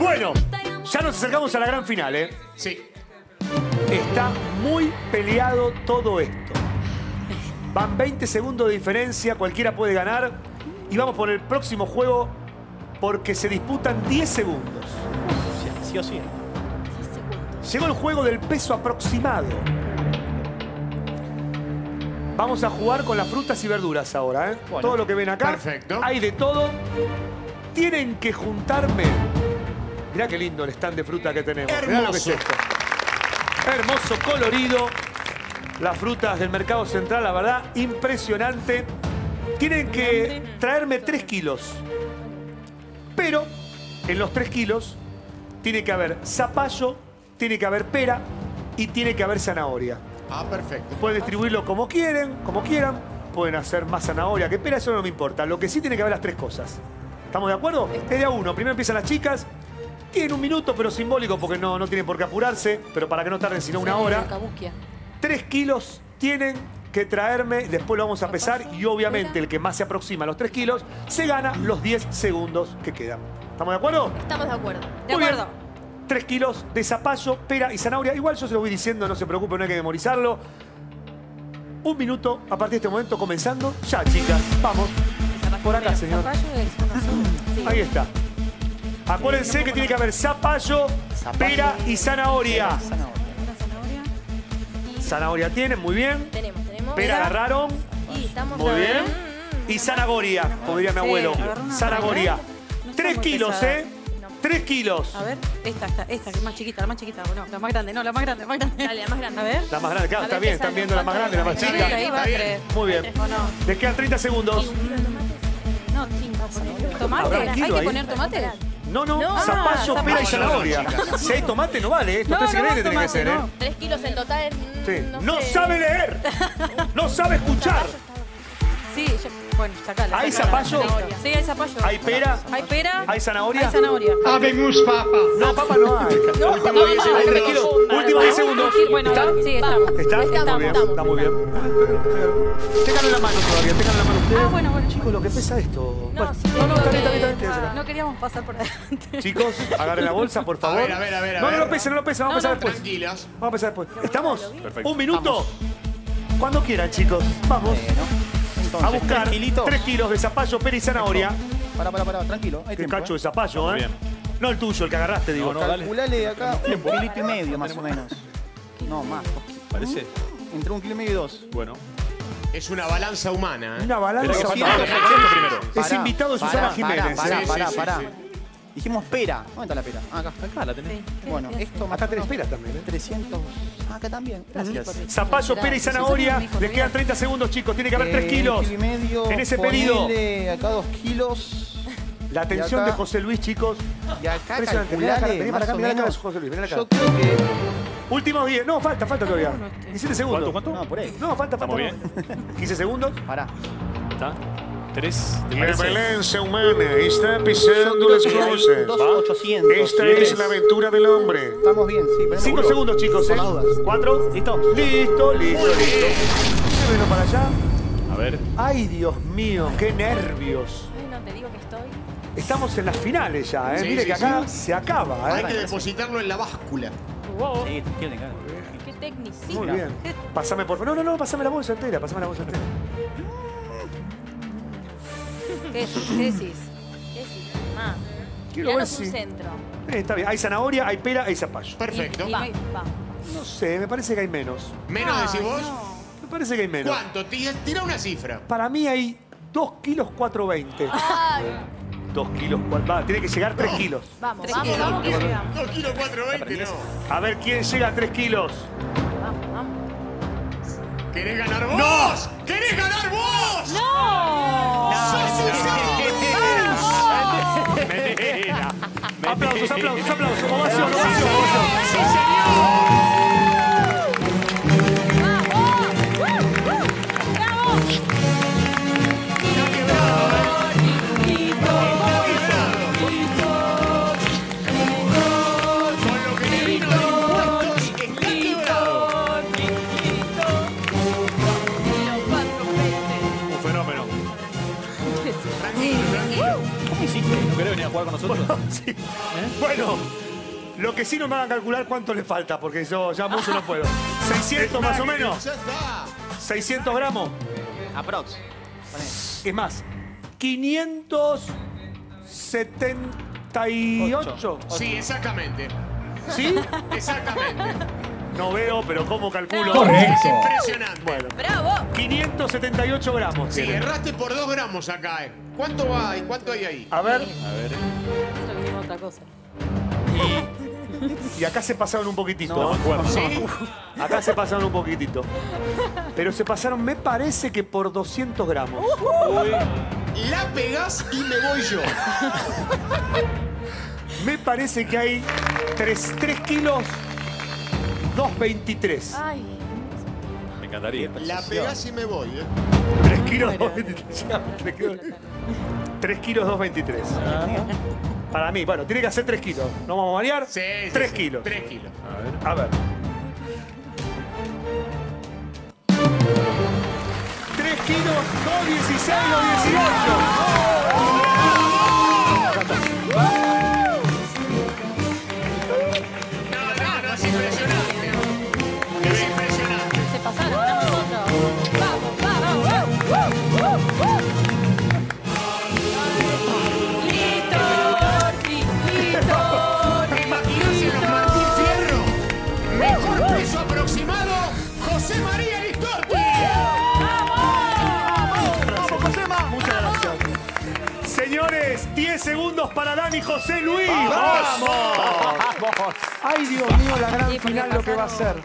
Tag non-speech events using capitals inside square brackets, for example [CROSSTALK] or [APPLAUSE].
Bueno, ya nos acercamos a la gran final, ¿eh? Sí. Está muy peleado todo esto. Van 20 segundos de diferencia, cualquiera puede ganar. Y vamos por el próximo juego porque se disputan 10 segundos. Sí, sí o sí. Llegó el juego del peso aproximado. Vamos a jugar con las frutas y verduras ahora, ¿eh? Bueno. Todo lo que ven acá. Perfecto. Hay de todo. Tienen que juntarme. Mirá qué lindo el stand de fruta que tenemos. Mirá lo que es Hermoso. esto. Hermoso, colorido. Las frutas del mercado central, la verdad, impresionante. Tienen que traerme 3 kilos. Pero en los 3 kilos tiene que haber zapallo, tiene que haber pera y tiene que haber zanahoria. Ah, perfecto. Pueden distribuirlo como quieren, como quieran. Pueden hacer más zanahoria que pera, eso no me importa. Lo que sí tiene que haber las tres cosas. ¿Estamos de acuerdo? Es de a uno. Primero empiezan las chicas. Tienen un minuto, pero simbólico porque no, no tienen por qué apurarse. Pero para que no tarden sino una hora. Tres kilos tienen que traerme, después lo vamos a pesar y obviamente el que más se aproxima a los tres kilos se gana los 10 segundos que quedan. ¿Estamos de acuerdo? Estamos de acuerdo. De Muy bien. acuerdo. 3 kilos de zapallo, pera y zanahoria. Igual yo se lo voy diciendo, no se preocupe, no hay que memorizarlo. Un minuto a partir de este momento comenzando. Ya, chicas, vamos. Por acá, señor. Zapallo es una sola. [CLEARS THROAT] Sí. Ahí está. Acuérdense que tiene que haber zapallo, Zapallo, pera y zanahoria. Zanahoria. Una zanahoria. Zanahoria tienen, muy bien. Tenemos, tenemos. Pera agarraron, Y estamos muy a ver. bien. Y zanahoria, como diría mi Sí, abuelo. agarró una Zanahoria. zanahoria. No está 3 muy kilos, pesada. ¿eh? 3 kilos. A ver, esta, esta, esta, que es más chiquita, la más chiquita. No, la más grande, no, la más grande, la más grande. Dale, la más grande. A ver. La más grande, claro, A está bien, están viendo la más grande, ¿cuánto la más chica. Ahí va, Está bien. tres. Muy bien. ¿O no? Les quedan 30 segundos. No, ¿Tomate? ¿Habrá un ¿Hay kilo que ahí? poner tomate? No, no, No. zapallo, Ah, pera y zapallo. zanahoria. Si hay tomate, no vale. Estos No, tres no, ingredientes tienen que tomate, ser, ¿eh? no. Tres kilos en total. mm, Sí. No, No sé. sabe leer. No sabe escuchar. Sí, yo- bueno, sacala. ¿Hay sacala. zapallo? Sí, hay zapallo. ¿Hay pera? ¿Hay pera? ¿Hay zanahoria? Hay zanahoria. Habemos papa. No, papá, no hay. No, Último no, 10 no, Hay segundos. Últimos 10 segundos. Sí, bueno, ¿Está? sí, estamos. ¿Está? Estamos, muy bien, está muy bien. Ténganlo en la mano todavía, ténganlo en la mano ustedes. Ah, bueno, bueno. Chicos, lo que pesa esto. No, Bueno, sí, no, no, está bien, está bien, está bien, está bien. No queríamos pasar por adelante. Chicos, agarren la bolsa, por favor. ver, a ver, a ver, a No, no ver. lo pesen, no lo pesen, vamos a No, empezar después. Tranquilas. Vamos a empezar después. ¿Estamos? Perfecto. ¿Un minuto? Cuando quieran, chicos. Vamos Bueno, entonces, a buscar tres kilitos. 3 kilos de zapallo, pera y zanahoria. Pará, pará, pará, tranquilo. Hay Qué tiempo, cacho ¿eh? de zapallo, ¿eh? bien. No el tuyo, el que agarraste, digo. No, no, dale. Calculale acá un kilito y medio, más o menos. No, más. ¿Parece? Entre un kilo y medio y dos. Bueno. Es una balanza humana, ¿eh? Una balanza. primero. Es invitado Susana pará, Jiménez. Pará, pará, Sí, sí, pará. Sí. Dijimos pera. ¿Dónde está la pera? Ah, acá. Acá la tenés. Bueno, esto más Acá tenés menos pera también, ¿eh? 300. Ah, acá también. Gracias. Zapallo, pera y zanahoria. Les quedan 30 segundos, chicos. Tiene que haber 3 Eh, kilos. Kilo y medio. En ese pedido. Acá dos kilos. La atención de José Luis, chicos. Y acá Impresionante. Vení acá, para mirá. José Luis, acá. Yo creo que... Últimos 10. No, falta, falta todavía. 17 segundos. ¿Cuánto, cuánto? No, por ahí. No, falta, falta. ¿Estamos no. 15 segundos. Pará. ¿Está? ¿Tres? ¿Te La parece? balanza humana está pisando las hay cosas. 2,800. Esta Siete. es la aventura del hombre. Estamos bien, sí. pero 5 seguro. segundos, chicos. Por ¿eh? las dudas. 4. ¿Listo? Listo, listo, listo. Se vino para allá. A ver. Ay, Dios mío, qué nervios. Ay, no te digo que estoy. Estamos en las finales ya, ¿eh? Sí, Mire sí, que acá sí. se acaba, Hay ¿eh? que depositarlo en la báscula. Wow. Sí, tiene que Qué tecnicismo. Muy bien. Pásame por favor. No, no, no, pásame la bolsa entera, pásame la bolsa entera. Quiero ver Tiranos un si. centro. Eh, está bien, hay zanahoria, hay pera, hay zapallo. Perfecto. Va, va. No sé, me parece que hay menos. ¿Menos Ay, decís vos? no. Me parece que hay menos. ¿Cuánto? Tira tira una cifra. Para mí hay 2 kilos 420. Ay, 2 kilos 4. Va, tiene que llegar 3 kilos. vamos, Tres vamos, kilos. vamos, que llegamos. 2 kilos 420, no. A ver quién llega a 3 kilos. Vamos, vamos. ¿Querés ganar vos? ¿Querés ganar vos? ¡No! Aplausos, aplausos, aplausos. ¿Cómo hiciste? No querés venir a jugar con nosotros? [LAUGHS] Sí. Bueno, lo que sí no me hagan calcular cuánto le falta, porque yo ya mucho no puedo. [LAUGHS] 600 más o menos. Ya está. 600 gramos. Aprox. Es más, 578. Sí, exactamente. ¿Sí? Exactamente. No veo, pero ¿cómo calculo? Es impresionante. Bueno, ¡Bravo! 578 gramos. Sí, tiene. erraste por dos gramos acá, eh. ¿Cuánto va y cuánto hay ahí? A ver, A ver. Esto lo mismo otra cosa. y acá se pasaron un poquitito. Acá se pasaron un poquitito. Pero se pasaron, me parece que por 200 gramos. La pegás y me voy yo. Me parece que hay 3, kilos 2.23. Ay. Me encantaría. La pegás y me voy, ¿eh? 3 kilos 2.23. 3 kilos 2.23. Para mí, bueno, tiene que hacer 3 kilos. ¿No vamos a variar? Sí, 3 sí, kilos. 3 kilos. A ver. A ver. 3 kilos, 2.16, 2.18. 10 segundos para Dani José Luis. ¡Vamos! ¡Ay, Dios mío, la gran Sí, porque final lo que va a pasaron- ser!